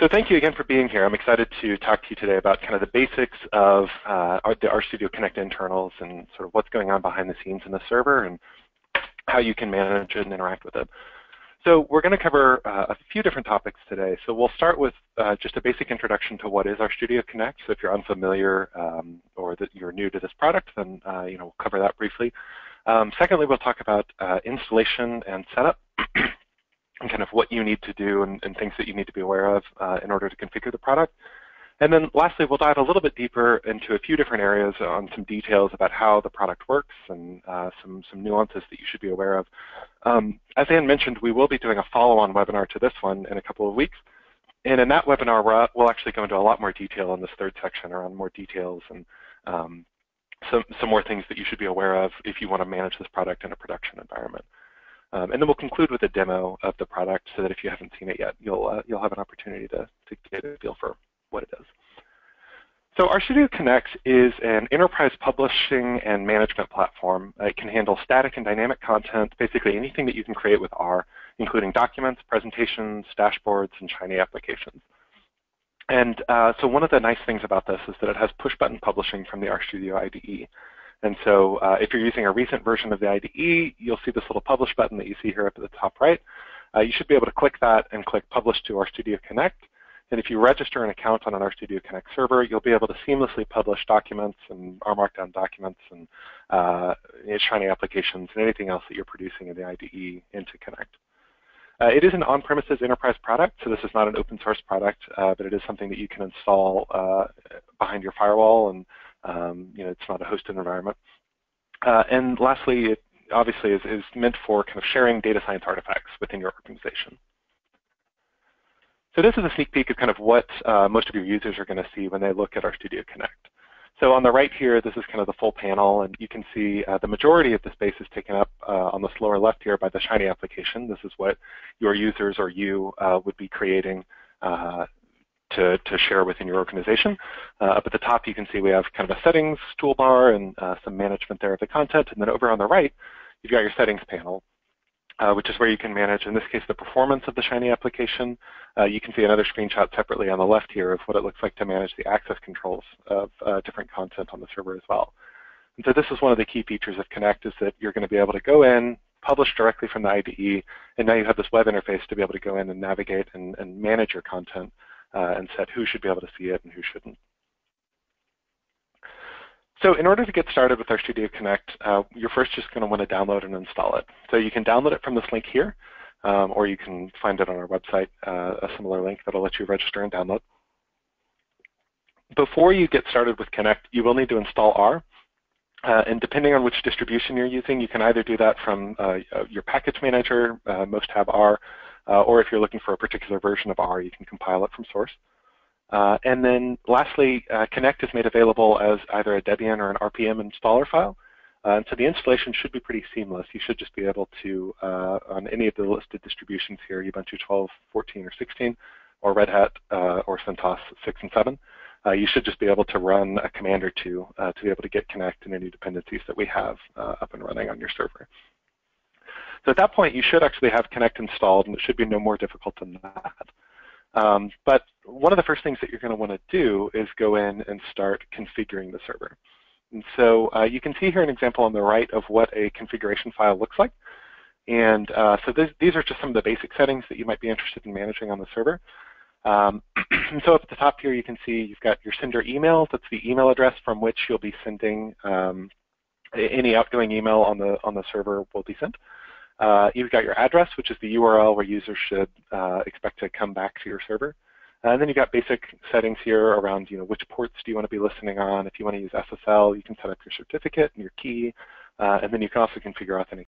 So thank you again for being here. I'm excited to talk to you today about kind of the basics of uh, the RStudio Connect internals and sort of what's going on behind the scenes in the server and how you can manage it and interact with it. So we're going to cover uh, a few different topics today. So we'll start with uh, just a basic introduction to what is RStudio Connect. So if you're unfamiliar um, or that you're new to this product, then uh, you know we'll cover that briefly. Um, secondly, we'll talk about uh, installation and setup kind of what you need to do and, and things that you need to be aware of uh, in order to configure the product. And then lastly, we'll dive a little bit deeper into a few different areas on some details about how the product works and uh, some, some nuances that you should be aware of. Um, as Anne mentioned, we will be doing a follow-on webinar to this one in a couple of weeks. And in that webinar, we'll actually go into a lot more detail in this third section around more details and um, some, some more things that you should be aware of if you want to manage this product in a production environment. Um, and then we'll conclude with a demo of the product so that if you haven't seen it yet, you'll, uh, you'll have an opportunity to, to get a feel for what it is. So RStudio Connect is an enterprise publishing and management platform. It can handle static and dynamic content, basically anything that you can create with R, including documents, presentations, dashboards, and Shiny applications. And uh, so one of the nice things about this is that it has push-button publishing from the RStudio IDE. And so uh, if you're using a recent version of the IDE, you'll see this little publish button that you see here up at the top right. Uh, you should be able to click that and click Publish to RStudio Connect. And if you register an account on an RStudio Connect server, you'll be able to seamlessly publish documents and R Markdown documents and uh, Shiny applications and anything else that you're producing in the IDE into Connect. Uh, it is an on-premises enterprise product, so this is not an open source product, uh, but it is something that you can install uh, behind your firewall and um, you know, it's not a hosted environment. Uh, and lastly, it obviously is, is meant for kind of sharing data science artifacts within your organization. So this is a sneak peek of kind of what uh, most of your users are going to see when they look at RStudio Connect. So on the right here, this is kind of the full panel, and you can see uh, the majority of the space is taken up uh, on this lower left here by the Shiny application. This is what your users or you uh, would be creating uh, to, to share within your organization. Uh, up at the top, you can see we have kind of a settings toolbar and uh, some management there of the content. And then over on the right, you've got your settings panel, uh, which is where you can manage, in this case, the performance of the Shiny application. Uh, you can see another screenshot separately on the left here of what it looks like to manage the access controls of uh, different content on the server as well. And so this is one of the key features of Connect is that you're going to be able to go in, publish directly from the IDE, and now you have this web interface to be able to go in and navigate and, and manage your content uh, and set who should be able to see it and who shouldn't. So in order to get started with RStudio Connect, uh, you're first just going to want to download and install it. So you can download it from this link here, um, or you can find it on our website, uh, a similar link that will let you register and download. Before you get started with Connect, you will need to install R. Uh, and depending on which distribution you're using, you can either do that from uh, your package manager, uh, most have R, uh, or if you're looking for a particular version of R, you can compile it from source. Uh, and then lastly, uh, Connect is made available as either a Debian or an RPM installer file. Uh, and so the installation should be pretty seamless. You should just be able to, uh, on any of the listed distributions here, Ubuntu 12, 14, or 16, or Red Hat uh, or CentOS 6 and 7, you should just be able to run a command or two to be able to get Connect and any dependencies that we have up and running on your server. So at that point, you should actually have Connect installed, and it should be no more difficult than that. Um, but one of the first things that you're going to want to do is go in and start configuring the server. And so uh, you can see here an example on the right of what a configuration file looks like. And uh, so this, these are just some of the basic settings that you might be interested in managing on the server. Um, so up at the top here, you can see you've got your sender email. That's the email address from which you'll be sending um, any outgoing email on the on the server will be sent. Uh, you've got your address, which is the URL where users should uh, expect to come back to your server. And then you've got basic settings here around, you know, which ports do you want to be listening on. If you want to use SSL, you can set up your certificate and your key. Uh, and then you can also configure authentication